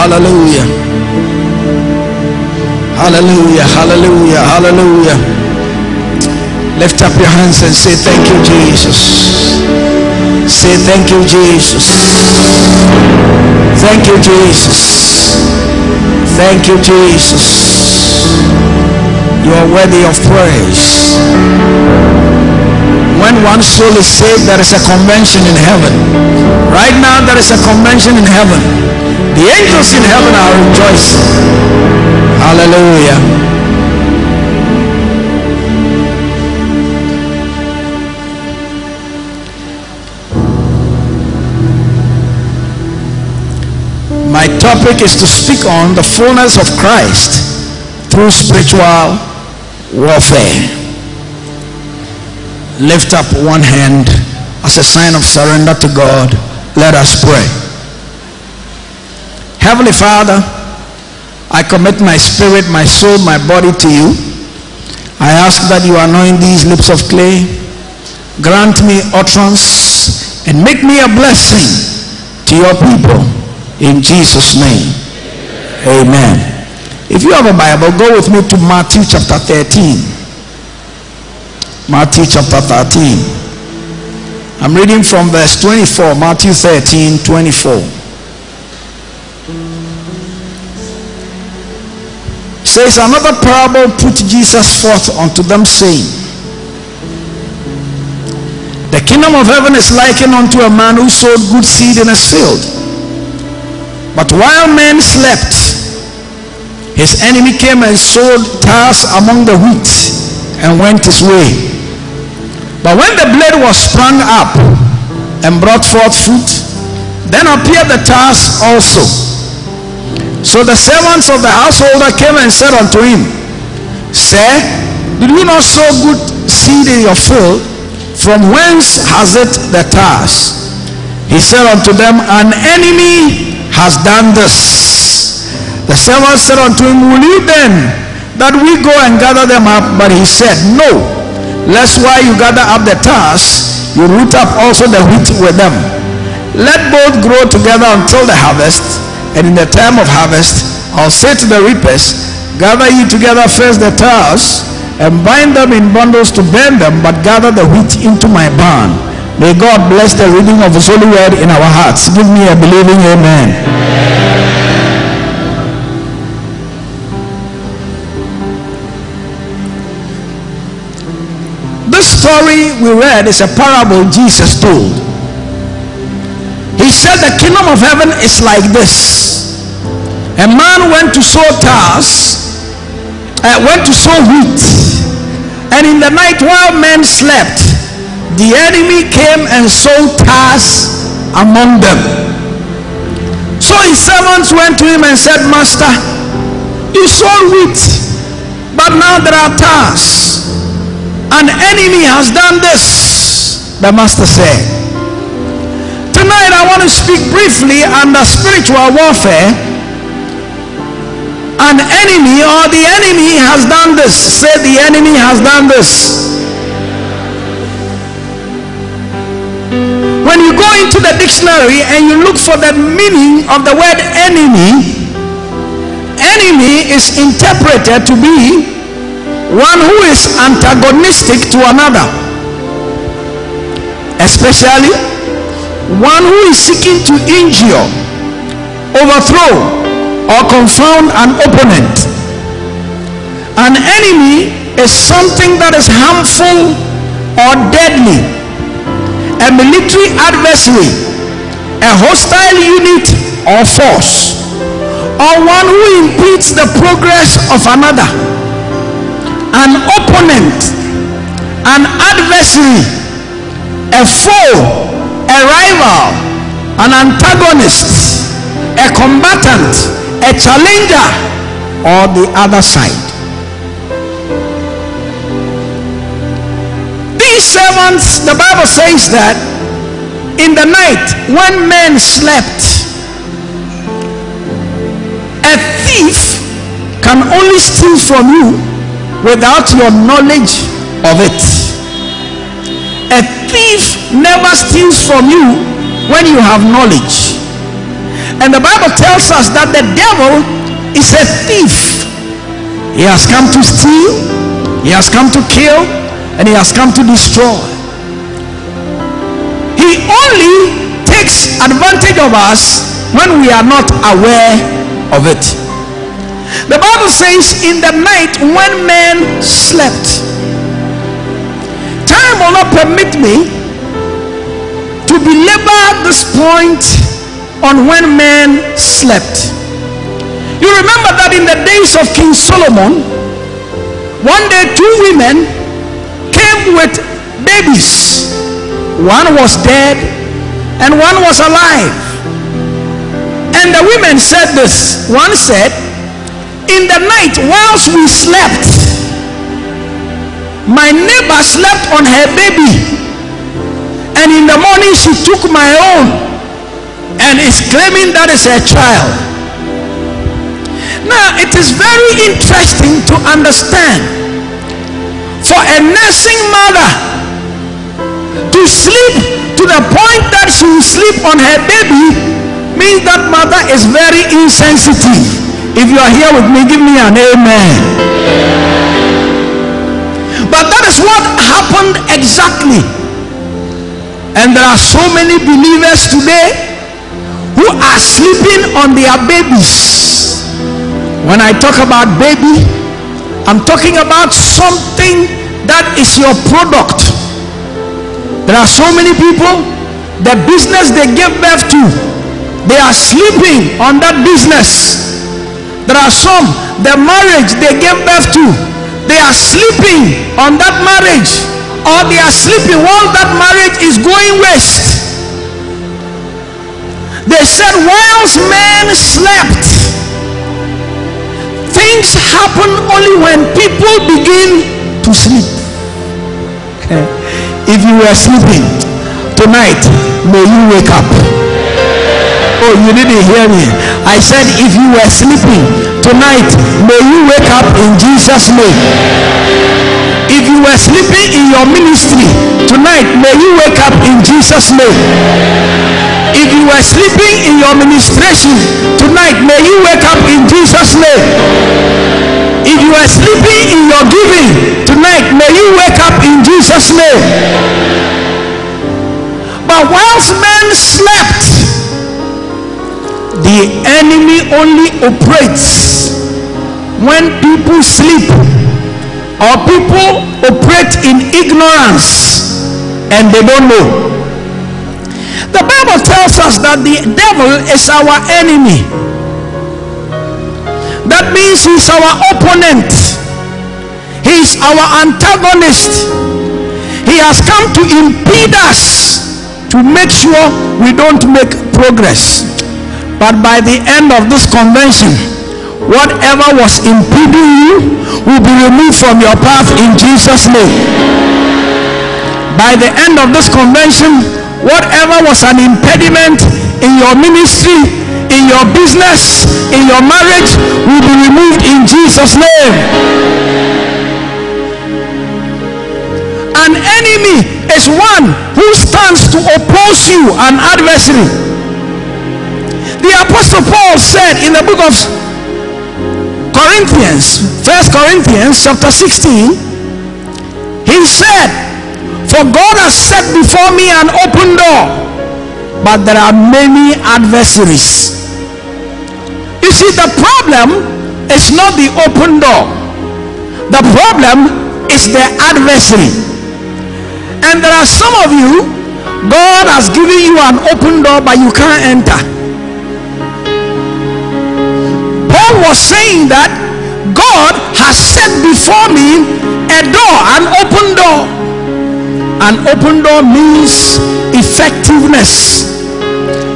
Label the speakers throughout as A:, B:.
A: hallelujah. Hallelujah, hallelujah, hallelujah. Lift up your hands and say, Thank you, Jesus. Say, Thank you, Jesus. Thank you, Jesus. Thank you, Jesus. You are worthy of praise. When one soul is saved, there is a convention in heaven. Right now, there is a convention in heaven. The angels in heaven are rejoicing. Hallelujah. My topic is to speak on the fullness of Christ through spiritual warfare. Lift up one hand as a sign of surrender to God. Let us pray. Heavenly Father, I commit my spirit, my soul, my body to you. I ask that you anoint these lips of clay, grant me utterance, and make me a blessing to your people. In Jesus' name. Amen. If you have a Bible, go with me to Matthew chapter 13. Matthew chapter 13. I'm reading from verse 24. Matthew 13, 24. Says another parable put Jesus forth unto them, saying, The kingdom of heaven is likened unto a man who sowed good seed in his field. But while men slept, his enemy came and sowed tares among the wheat and went his way. But when the blade was sprung up and brought forth fruit, then appeared the tares also. So the servants of the householder came and said unto him, Sir, did you not sow good seed in your field? From whence has it the tares? He said unto them, An enemy has done this. The servant said unto him, Will you then that we go and gather them up? But he said, No, lest while you gather up the tares, you root up also the wheat with them. Let both grow together until the harvest, and in the time of harvest, I'll say to the reapers, Gather ye together first the tares, and bind them in bundles to burn them, but gather the wheat into my barn. May God bless the reading of His holy word in our hearts. Give me a believing amen. This story we read is a parable Jesus told. He said the kingdom of heaven is like this. A man went to sow tares, uh, went to sow wheat, and in the night while men slept, the enemy came and sowed tares among them. So his servants went to him and said, Master, you sowed wheat, but now there are tares. An enemy has done this, the master said. Tonight I want to speak briefly under spiritual warfare. An enemy or the enemy has done this. Say the enemy has done this. When you go into the dictionary and you look for the meaning of the word enemy, enemy is interpreted to be one who is antagonistic to another, especially one who is seeking to injure, overthrow, or confound an opponent. An enemy is something that is harmful or deadly. A military adversary, a hostile unit or force, or one who impedes the progress of another, an opponent, an adversary, a foe, a rival, an antagonist, a combatant, a challenger, or the other side. These servants, the Bible says that in the night when men slept, a thief can only steal from you without your knowledge of it. A thief never steals from you when you have knowledge. And the Bible tells us that the devil is a thief. He has come to steal, he has come to kill, and he has come to destroy. He only takes advantage of us when we are not aware of it. The Bible says, in the night when men slept, time will not permit me to belabor this point on when men slept. You remember that in the days of King Solomon, one day two women came with babies. One was dead and one was alive. And the women said this. One said, In the night, whilst we slept, my neighbor slept on her baby. And in the morning, she took my own and is claiming that is her child. Now, it is very interesting to understand for a nursing mother to sleep to the point that she will sleep on her baby means that mother is very insensitive. If you are here with me, give me an amen. But that is what happened exactly. And there are so many believers today who are sleeping on their babies. When I talk about baby, I'm talking about something that is your product. There are so many people, the business they give birth to, they are sleeping on that business. There are some, the marriage they gave birth to, they are sleeping on that marriage, or they are sleeping while that marriage is going waste. They said, whilst men slept, things happen only when people begin to sleep. if you were sleeping tonight, may you wake up. Oh, you didn't hear me. I said, if you were sleeping tonight, may you wake up in Jesus' name. If you were sleeping in your ministry tonight, may you wake up in Jesus' name. If you were sleeping in your ministration tonight, may you wake up in Jesus' name. If you are sleeping in your giving tonight, may you wake up in Jesus' name. But whilst men slept, the enemy only operates when people sleep or people operate in ignorance and they don't know. The Bible tells us that the devil is our enemy. That means he's our opponent. He's our antagonist. He has come to impede us to make sure we don't make progress. But by the end of this convention, whatever was impeding you will be removed from your path in Jesus' name. By the end of this convention, whatever was an impediment in your ministry, in your business, in your marriage will be removed in Jesus' name. An enemy is one who stands to oppose you, an adversary. The Apostle Paul said in the book of Corinthians, First Corinthians chapter 16, he said, for God has set before me an open door, but there are many adversaries. You see, the problem is not the open door, the problem is the adversary. And there are some of you, God has given you an open door, but you can't enter. Was saying that God has set before me a door, an open door an open door means effectiveness.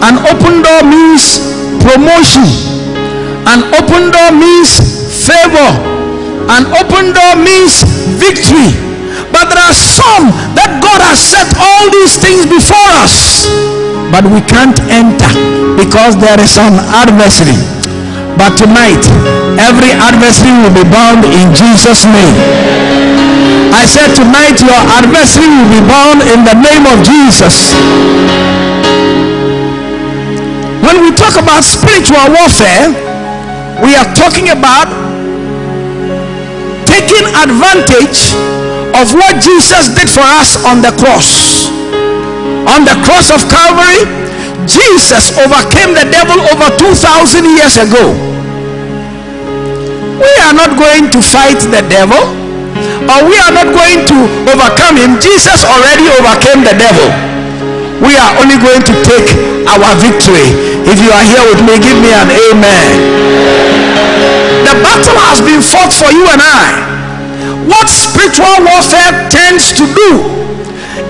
A: An open door means promotion. An open door means favor. An open door means victory. But there are some that God has set all these things before us. But we can't enter because there is an adversary. But tonight, every adversary will be bound in Jesus' name. I said tonight your adversary will be bound in the name of Jesus. When we talk about spiritual warfare, we are talking about taking advantage of what Jesus did for us on the cross. On the cross of Calvary, Jesus overcame the devil over 2,000 years ago. We are not going to fight the devil or we are not going to overcome him. Jesus already overcame the devil. We are only going to take our victory if you are here with me, give me an amen. The battle has been fought for you and I. What spiritual warfare tends to do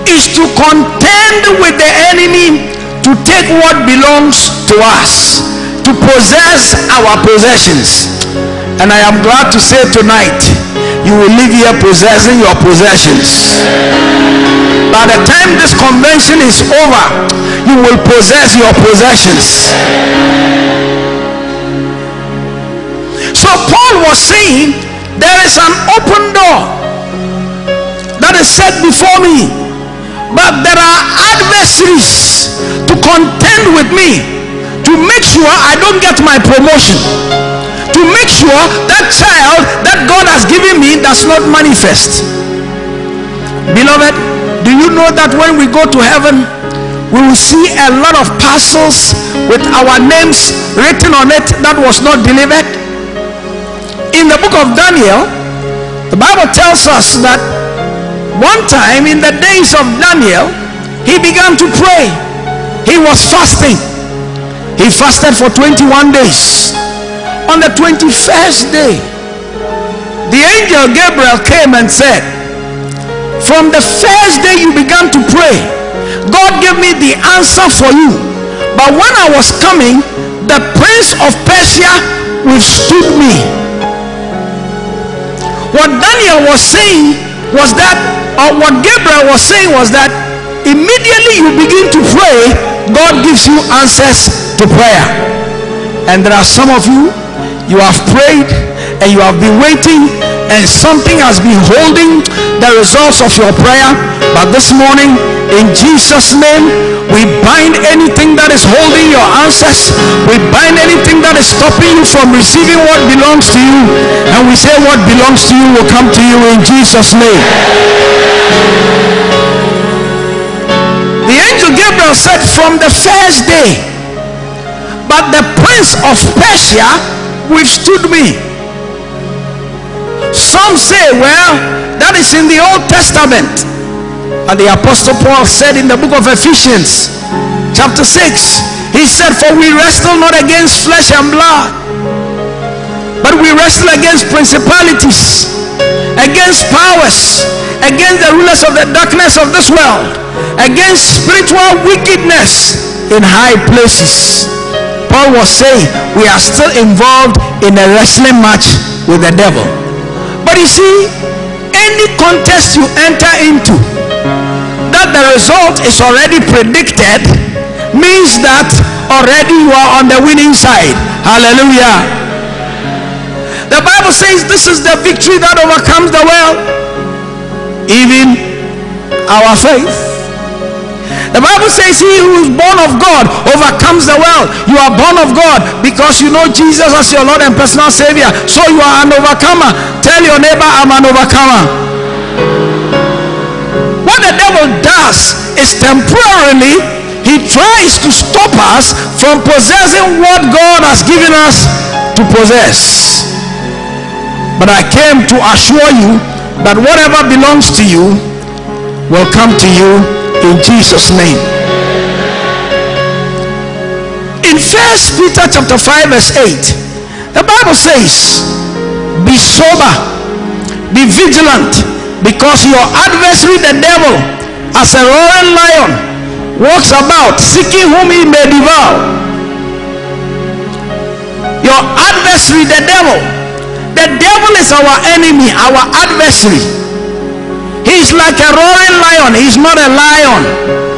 A: is to contend with the enemy to take what belongs to us, to possess our possessions. And I am glad to say tonight, you will live here possessing your possessions. By the time this convention is over, you will possess your possessions. So Paul was saying, there is an open door that is set before me, but there are adversaries to contend with me to make sure I don't get my promotion to make sure that child that God has given me does not manifest. Beloved, do you know that when we go to heaven, we will see a lot of parcels with our names written on it that was not delivered? In the book of Daniel, the Bible tells us that one time in the days of Daniel, he began to pray. He was fasting. He fasted for 21 days on the 21st day, the angel Gabriel came and said, From the first day you began to pray, God gave me the answer for you. But when I was coming, the prince of Persia withstood me. What Daniel was saying was that, or what Gabriel was saying was that immediately you begin to pray, God gives you answers to prayer. And there are some of you you have prayed and you have been waiting and something has been holding the results of your prayer but this morning in jesus name we bind anything that is holding your answers we bind anything that is stopping you from receiving what belongs to you and we say what belongs to you will come to you in jesus name the angel gabriel said from the first day but the prince of persia withstood me. Some say, well, that is in the Old Testament. And the Apostle Paul said in the book of Ephesians, chapter 6, he said, For we wrestle not against flesh and blood, but we wrestle against principalities, against powers, against the rulers of the darkness of this world, against spiritual wickedness in high places. Paul was saying we are still involved in a wrestling match with the devil. But you see, any contest you enter into the result is already predicted means that already you are on the winning side. Hallelujah. The Bible says this is the victory that overcomes the world, even our faith. The Bible says, He who is born of God overcomes the world. You are born of God because you know Jesus as your Lord and personal Savior. So you are an overcomer. Tell your neighbor, I'm an overcomer. The devil does is temporarily he tries to stop us from possessing what God has given us to possess. But I came to assure you that whatever belongs to you will come to you in Jesus name in first Peter chapter 5 verse 8 the Bible says be sober be vigilant because your adversary the devil as a roaring lion walks about seeking whom he may devour your adversary the devil the devil is our enemy our adversary He's like a roaring lion. He's not a lion.